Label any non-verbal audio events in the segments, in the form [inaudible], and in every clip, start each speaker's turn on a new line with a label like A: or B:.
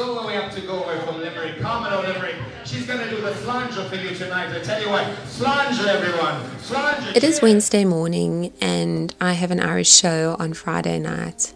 A: all the way up to Galway from Limerick. Carmen Limerick. She's going to do the slanger for you tonight. I tell you what, slanger, everyone. Slanger.
B: It is Wednesday morning, and I have an Irish show on Friday night.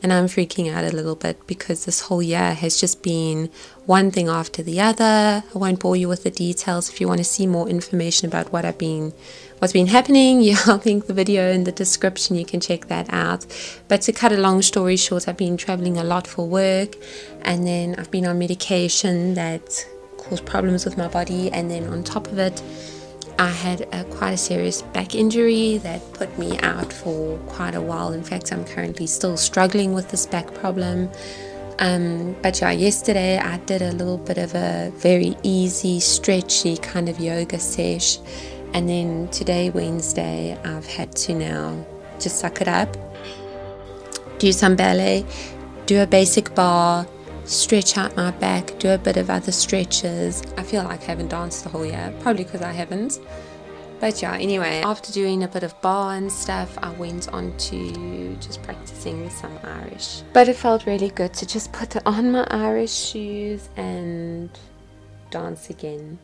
B: And I'm freaking out a little bit because this whole year has just been one thing after the other. I won't bore you with the details. If you want to see more information about what I've been, what's been happening, [laughs] yeah, I'll link the video in the description. You can check that out. But to cut a long story short, I've been traveling a lot for work, and then I've been on medication that caused problems with my body, and then on top of it, I had a, quite a serious back injury that put me out for quite a while. In fact, I'm currently still struggling with this back problem. Um, but yeah, yesterday I did a little bit of a very easy, stretchy kind of yoga sesh. And then today, Wednesday, I've had to now just suck it up, do some ballet, do a basic barre, stretch out my back, do a bit of other stretches. I feel like I haven't danced the whole year, probably because I haven't. But yeah, anyway, after doing a bit of barre and stuff, I went on to just practicing some Irish. But it felt really good to just put on my Irish shoes and dance again.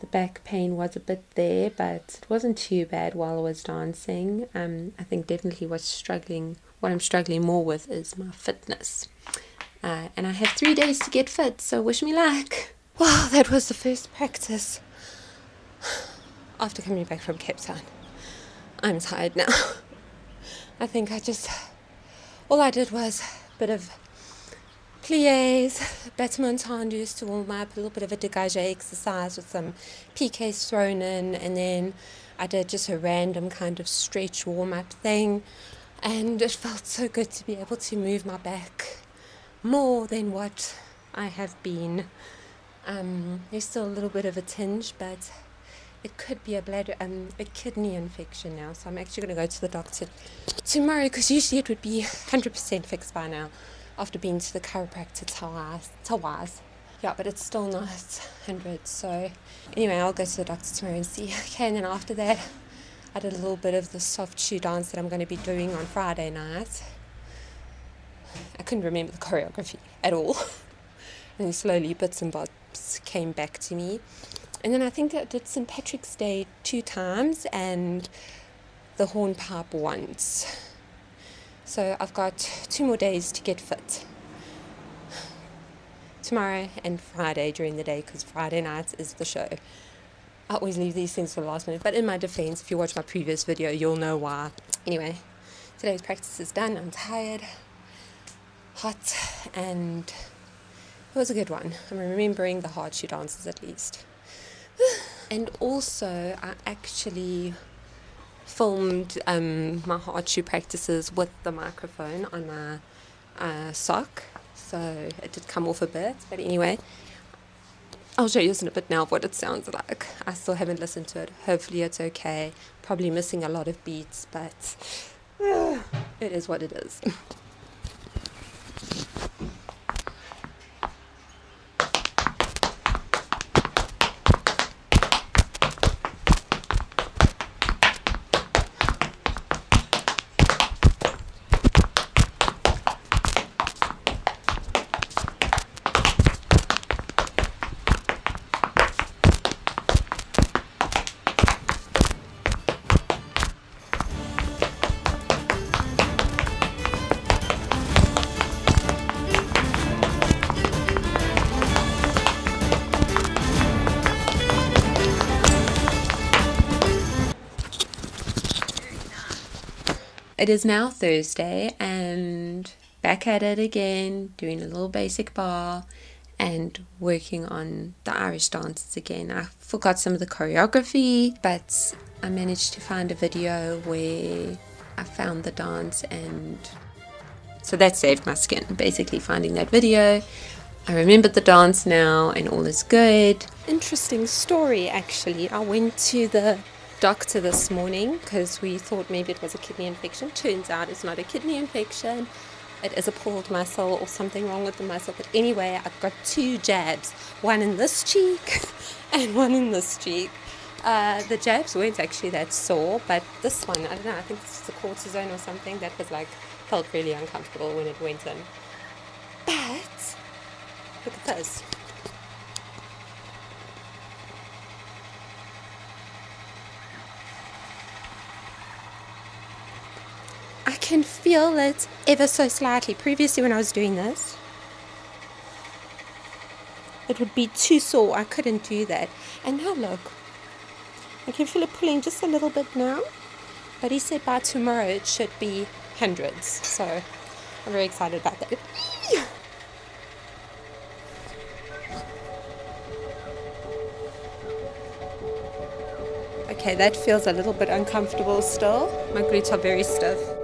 B: The back pain was a bit there, but it wasn't too bad while I was dancing. Um, I think definitely what's struggling, what I'm struggling more with is my fitness. Uh, and I have three days to get fit, so wish me luck. Wow, that was the first practice after coming back from Cape Town. I'm tired now. [laughs] I think I just, all I did was a bit of pliés, [laughs] battement tendus to warm up, a little bit of a dégagé exercise with some piqués thrown in, and then I did just a random kind of stretch warm up thing. And it [laughs] felt so good to be able to move my back more than what I have been. Um, there's still a little bit of a tinge, but it could be a bladder, um, a kidney infection now. So I'm actually going to go to the doctor tomorrow because usually it would be 100% fixed by now after being to the chiropractor twice. Yeah, but it's still not [laughs] 100. So anyway, I'll go to the doctor tomorrow and see. [laughs] Okay, and then after that, I did a little bit of the soft shoe dance that I'm going to be doing on Friday night. I couldn't remember the choreography at all. [laughs] and slowly bits and bobs came back to me. And then I think I did St. Patrick's Day two times and the hornpipe once. So I've got two more days to get fit. Tomorrow and Friday during the day because Friday night is the show. I always leave these things for the last minute, but in my defense, if you watch my previous video, you'll know why. Anyway, today's practice is done. I'm tired hot and it was a good one. I'm remembering the hard shoe dances at least. [sighs] and also, I actually filmed um, my hard shoe practices with the microphone on my sock, so it did come off a bit. But anyway, I'll show you a bit now of what it sounds like. I still haven't listened to it. Hopefully, it's okay. Probably missing a lot of beats, but uh, [sighs] it is what it is. [laughs] It is now Thursday and back at it again, doing a little basic barre and working on the Irish dances again. I forgot some of the choreography, but I managed to find a video where I found the dance and so that saved my skin. Basically finding that video. I remembered the dance now and all is good. Interesting story actually. I went to the doctor this morning because we thought maybe it was a kidney infection. Turns out it's not a kidney infection. It is a pulled muscle or something wrong with the muscle. But anyway, I've got two jabs, one in this cheek [laughs] and one in this cheek. Uh, the jabs weren't actually that sore, but this one, I don't know, I think this is a cortisone or something that was like, felt really uncomfortable when it went in. But Look at this. Can feel it ever so slightly. Previously, when I was doing this, it would be too sore. I couldn't do that. And now look, I can feel it pulling just a little bit now. But he said by tomorrow it should be hundreds. So I'm very excited about that. Okay, that feels a little bit uncomfortable still. My glutes are very stiff.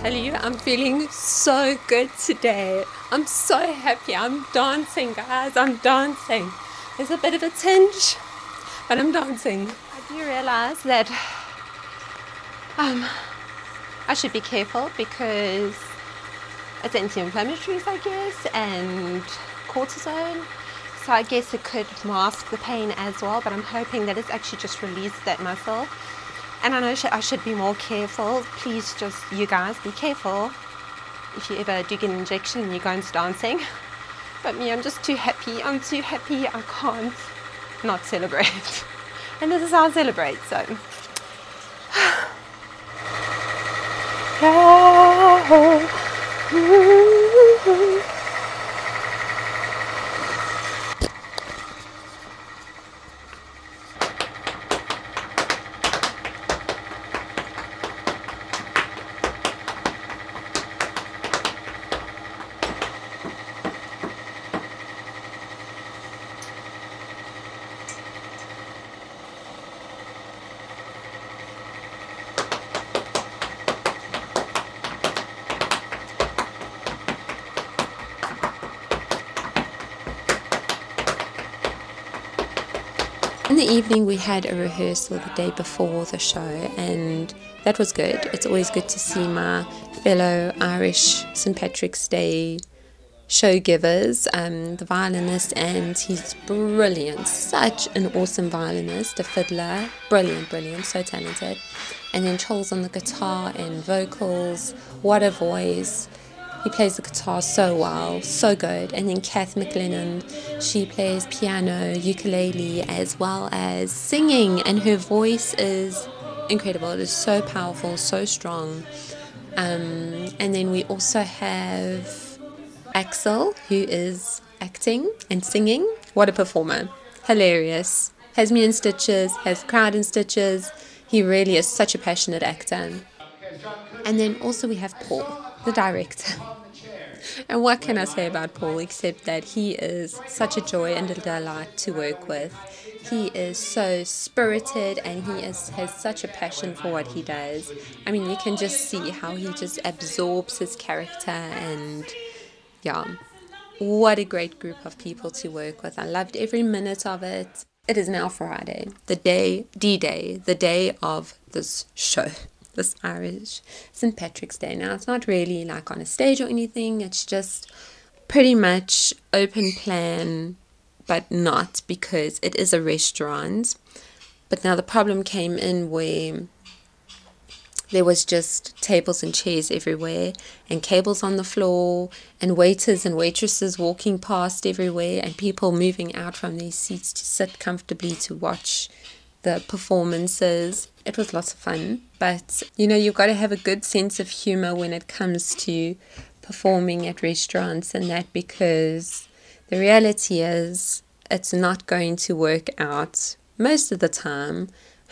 B: Tell you, I'm feeling so good today. I'm so happy. I'm dancing, guys. I'm dancing. There's a bit of a tinge, but I'm dancing. I do realize that um, I should be careful because it's anti-inflammatories, I guess, and cortisone. So I guess it could mask the pain as well, but I'm hoping that it's actually just released that muscle. And I know I should be more careful. Please just, you guys, be careful if you ever do get an injection and you go into dancing. [laughs] But me, I'm just too happy. I'm too happy. I can't not celebrate. [laughs] And this is how I celebrate, so. In the evening, we had a rehearsal the day before the show, and that was good. It's always good to see my fellow Irish St. Patrick's Day show givers, um, the violinist, and he's brilliant. Such an awesome violinist, a fiddler. Brilliant, brilliant, so talented. And then Charles on the guitar and vocals. What a voice. He plays the guitar so well, so good. And then Kath McLennan, she plays piano, ukulele, as well as singing, and her voice is incredible. It is so powerful, so strong. Um, and then we also have Axel, who is acting and singing. What a performer! Hilarious. Has me in stitches, has crowd in stitches. He really is such a passionate actor. And then also we have Paul, the director. [laughs] And what can I say about Paul except that he is such a joy and a delight to work with. He is so spirited and he is, has such a passion for what he does. I mean, you can just see how he just absorbs his character and yeah, what a great group of people to work with. I loved every minute of it. It is now Friday, the day, D Day, the day of this show this Irish St. Patrick's Day. Now, it's not really like on a stage or anything, it's just pretty much open plan, but not because it is a restaurant. But now the problem came in where there was just tables and chairs everywhere and cables on the floor and waiters and waitresses walking past everywhere and people moving out from their seats to sit comfortably to watch the performances. It was lots of fun, but you know, you've got to have a good sense of humor when it comes to performing at restaurants and that because the reality is it's not going to work out most of the time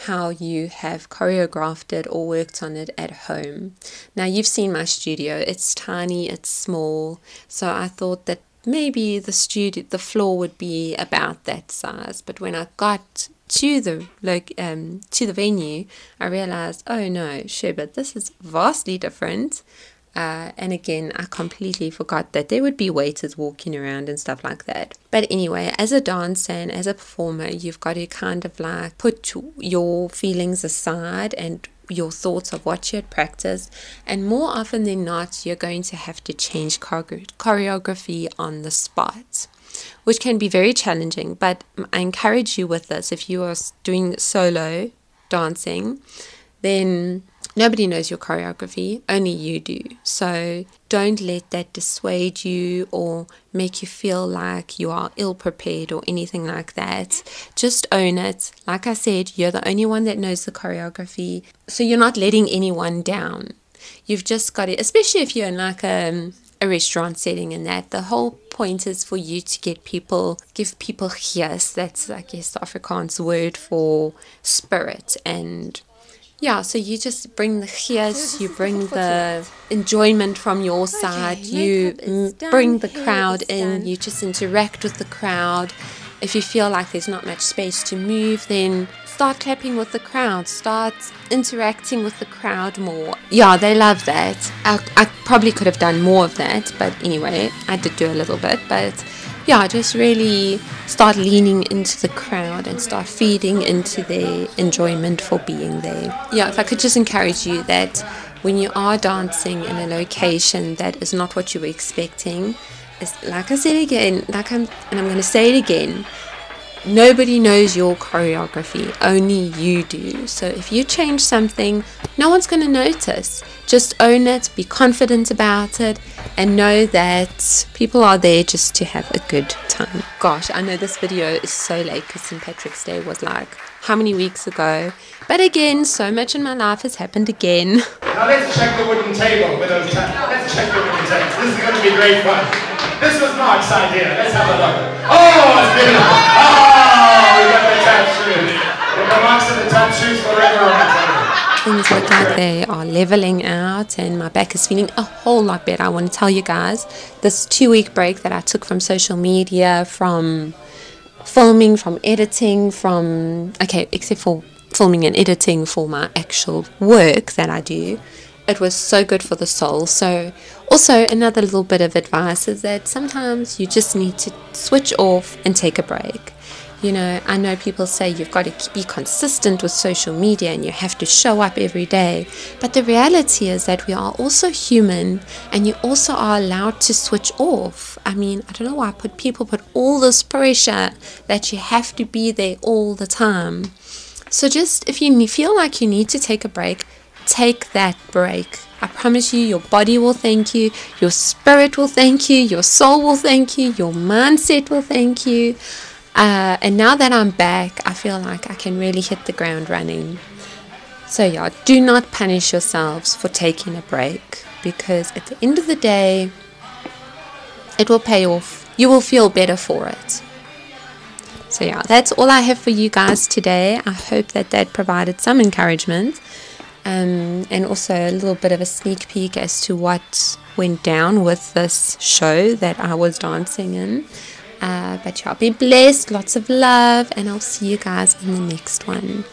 B: how you have choreographed it or worked on it at home. Now, you've seen my studio, it's tiny, it's small, so I thought that maybe the studio the floor would be about that size but when i got to the like um to the venue i realized oh no sure but this is vastly different uh, and again, I completely forgot that there would be waiters walking around and stuff like that. But anyway, as a dancer and as a performer, you've got to kind of like put your feelings aside and your thoughts of what you had practiced. And more often than not, you're going to have to change choreography on the spot, which can be very challenging. But I encourage you with this if you are doing solo dancing, then Nobody knows your choreography, only you do. So don't let that dissuade you or make you feel like you are ill prepared or anything like that. Just own it. Like I said, you're the only one that knows the choreography. So you're not letting anyone down. You've just got it, especially if you're in like a, um, a restaurant setting and that. The whole point is for you to get people, give people gees, that's I guess the Afrikaans word for spirit. And yeah, so you just bring the gees, you bring [laughs] the enjoyment from your side, you bring the crowd in, you just interact with the crowd. If you feel like there's not much space to move, then start clapping with the crowd, start interacting with the crowd more. Yeah, they love that. I, I probably could have done more of that, but anyway, I did do a little bit, but yeah, just really start leaning into the crowd and start feeding into their enjoyment for being there. Yeah, if I could just encourage you that when you are dancing in a location that is not what you were expecting, is like I said again, like I'm, and I'm going to say it again, Nobody knows your choreography, only you do. So if you change something, no one's going to notice. Just own it, be confident about it, and know that people are there just to have a good time. Gosh, I know this video is so late because St. Patrick's Day was like how many weeks ago. But again, so much in my life has happened again.
A: Now let's check the wooden table with those. let's check the wooden table. This is going to be great fun. This was Mark's idea. Let's have a look. Oh, it's beautiful. Oh, we got the tattoos. The marks of the tattoos forever
B: Things look like they are leveling out and my back is feeling a whole lot better. I want to tell you guys this two week break that I took from social media, from filming, from editing, from, okay, except for filming and editing for my actual work that I do it was so good for the soul. So, also, another little bit of advice is that sometimes you just need to switch off and take a break. You know, I know people say you've got to be consistent with social media and you have to show up every day. But the reality is that we are also human and you also are allowed to switch off. I mean, I don't know why put people put all this pressure that you have to be there all the time. So just if you feel like you need to take a break, take that break. I promise you, your body will thank you, your spirit will thank you, your soul will thank you, your mindset will thank you. Uh, and now that I'm back, I feel like I can really hit the ground running. So, yeah, do not punish yourselves for taking a break because at the end of the day, it will pay off. You will feel better for it. So, yeah, that's all I have for you guys today. I hope that that provided some encouragement um, and also a little bit of a sneak peek as to what went down with this show that I was dancing in. Uh, but y'all be blessed, lots of love, and I'll see you guys in the next one.